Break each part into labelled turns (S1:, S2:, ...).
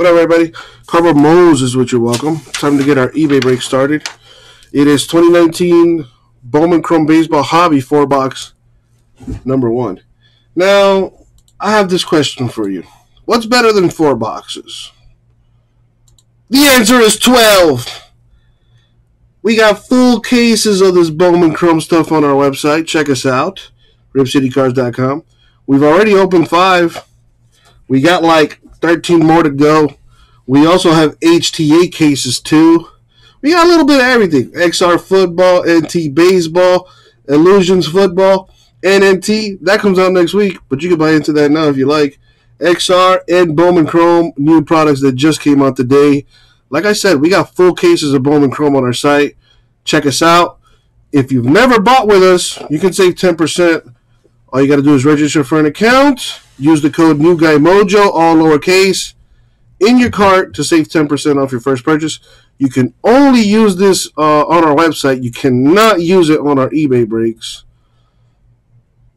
S1: What up, everybody? Carver Moses with you're welcome. Time to get our eBay break started. It is 2019 Bowman Chrome Baseball Hobby 4 box number one. Now, I have this question for you What's better than four boxes? The answer is 12. We got full cases of this Bowman Chrome stuff on our website. Check us out, ripcitycards.com. We've already opened five. We got like 13 more to go. We also have HTA cases too. We got a little bit of everything XR football, NT baseball, Illusions football, NNT. That comes out next week, but you can buy into that now if you like. XR and Bowman Chrome, new products that just came out today. Like I said, we got full cases of Bowman Chrome on our site. Check us out. If you've never bought with us, you can save 10%. All you got to do is register for an account, use the code NewGuyMojo, all lowercase, in your cart to save 10% off your first purchase. You can only use this uh, on our website. You cannot use it on our eBay breaks.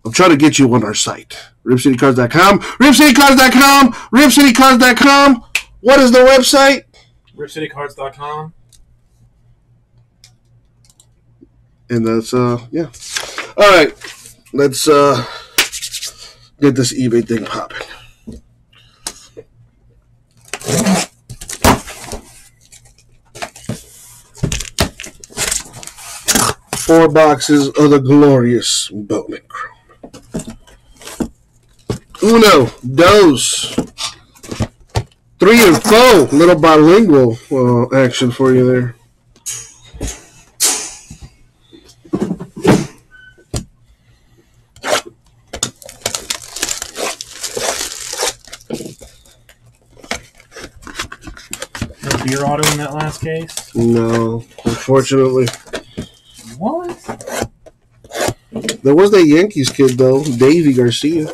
S1: I'm trying to get you on our site. RipCityCards.com. RipCityCards.com. RipCityCards.com. What is the website?
S2: RipCityCards.com.
S1: And that's, uh, yeah. All right. Let's, uh, get this eBay thing popping. Four boxes of the glorious Bowman Chrome. Uno, dos, three, and four. Little bilingual uh, action for you there.
S2: No beer auto in that last case.
S1: No, unfortunately.
S2: What?
S1: There was that Yankees kid though, Deivi Garcia.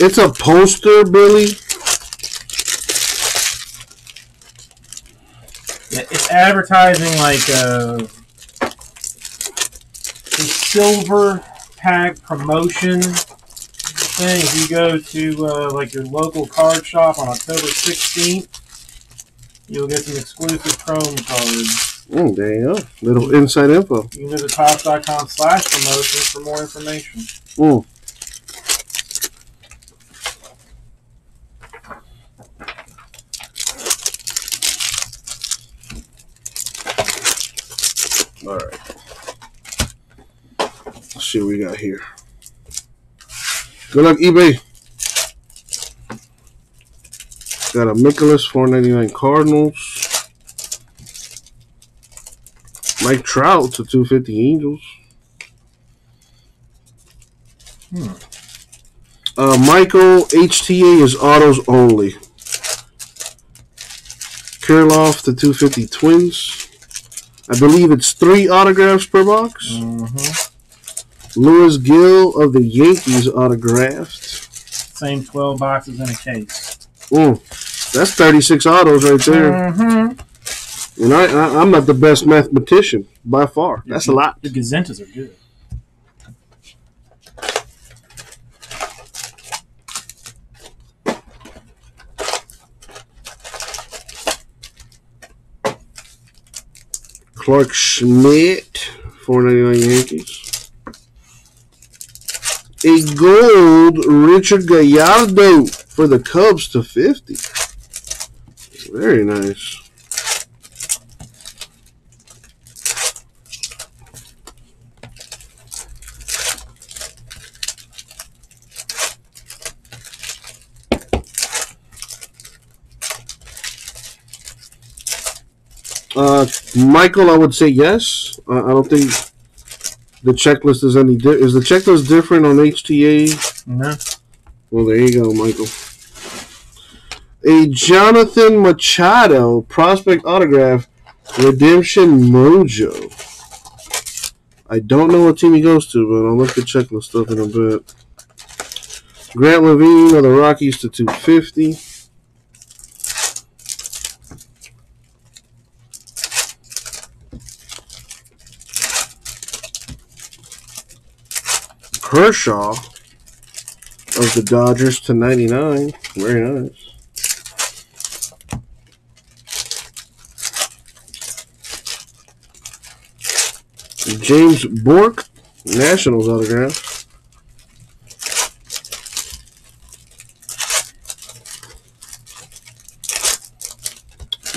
S1: It's a poster, Billy.
S2: Yeah, It's advertising like a, a silver pack promotion thing. If you go to uh, like your local card shop on October 16th, you'll get some exclusive Chrome cards.
S1: Mm, there you go. Little inside info.
S2: You can go to topps.com slash promotions for more information.
S1: Mm. All right. Let's see what we got here. Good luck, eBay. Got a Nicholas 499 Cardinals. Mike Trout to 250 Angels.
S2: Hmm.
S1: Uh, Michael HTA is autos only. Kirilloff to 250 Twins. I believe it's three autographs per box.
S2: Mm-hmm.
S1: Luis Gil of the Yankees autographed.
S2: Same 12 boxes in a case.
S1: Mm, that's 36 autos right there.
S2: Mm-hmm.
S1: And I, I, I'm not the best mathematician by far. That's a lot.
S2: The Gazentas are good.
S1: Clarke Schmidt, 499 Yankees. A gold Richard Gallardo for the Cubs to 50. Very nice. Uh, Michael, I would say yes. Uh, I don't think the checklist is any. Di- is the checklist different on HTA?
S2: No.
S1: Well, there you go, Michael. A Jonathan Machado prospect autograph, Redemption Mojo. I don't know what team he goes to, but I'll look the checklist up in a bit. Grant Lavigne of the Rockies to 250. Kershaw of the Dodgers to 99. Very nice. James Bork, Nationals autograph.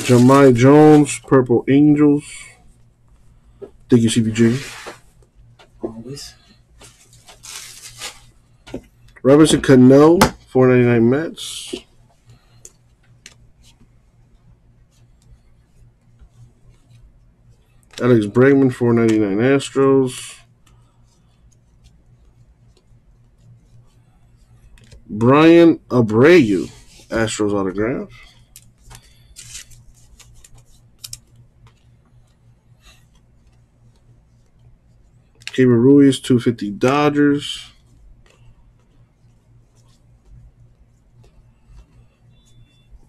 S1: Jahmai Jones, Purple Angels. Thank you, CPG.
S3: Always.
S1: Robinson Cano, 499 Mets. Alex Bregman, 499 Astros. Bryan Abreu, Astros autograph. Gabriel Ruiz, 250 Dodgers.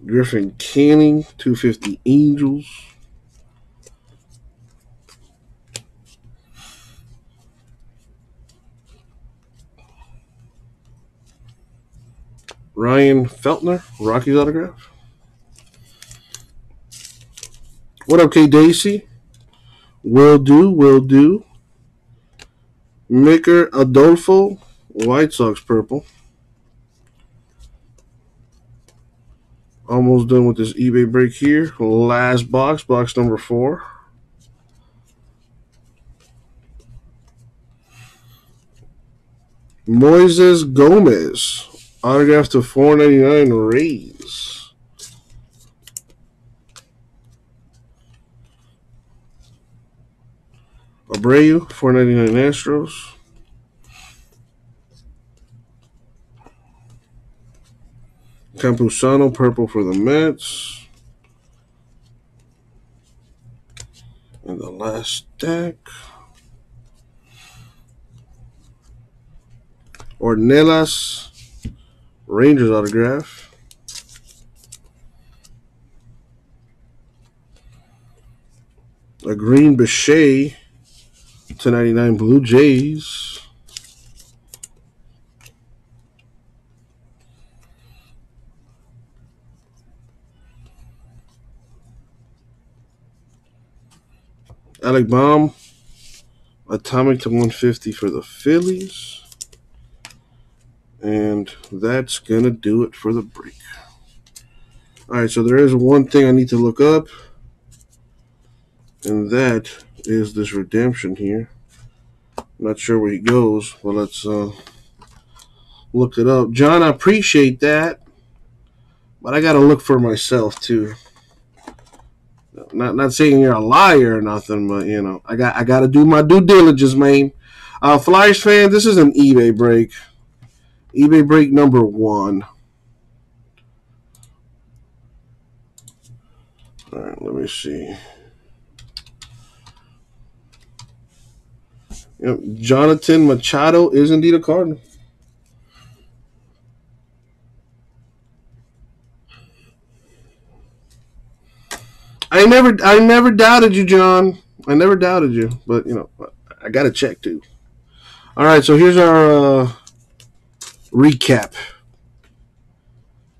S1: Griffin Canning, 250 Angels. Ryan Feltner, Rockies autograph. What up, K Daisy? Will do, will do. Micker Adolfo, White Sox purple. Almost done with this eBay break here. Last box, box number four. Moises Gomez, autograph to 499 Rays. Abreu, 499 Astros. Campusano, purple for the Mets. And the last deck. Ornelas, Rangers autograph. A green Bichette to 99 Blue Jays. Alec Bohm, Atomic to 150 for the Phillies. And that's going to do it for the break. All right, so there is one thing I need to look up. And that is this redemption here. I'm not sure where he goes, but let's uh, look it up. John, I appreciate that. But I got to look for myself, too. Not not saying you're a liar or nothing, but you know, I got I got to do my due diligence, man. Uh, Flyers fan, this is an eBay break. eBay break number one. All right, let me see. Yep, Jonathan Machado is indeed a Cardinal. Never, I never doubted you, John. I never doubted you, but you know, I got to check too. All right, so here's our uh, recap.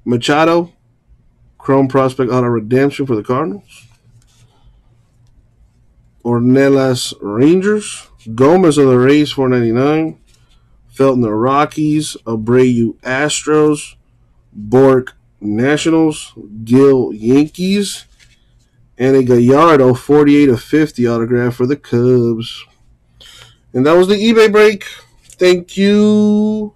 S1: Machado, Chrome Prospect Auto Redemption for the Cardinals. Ornelas Rangers. Gomez of the Rays, 499. Feltner Rockies. Abreu Astros. Bork Nationals. Gil Yankees. And a Gallardo 48 of 50 autograph for the Cubs. And that was the eBay break. Thank you.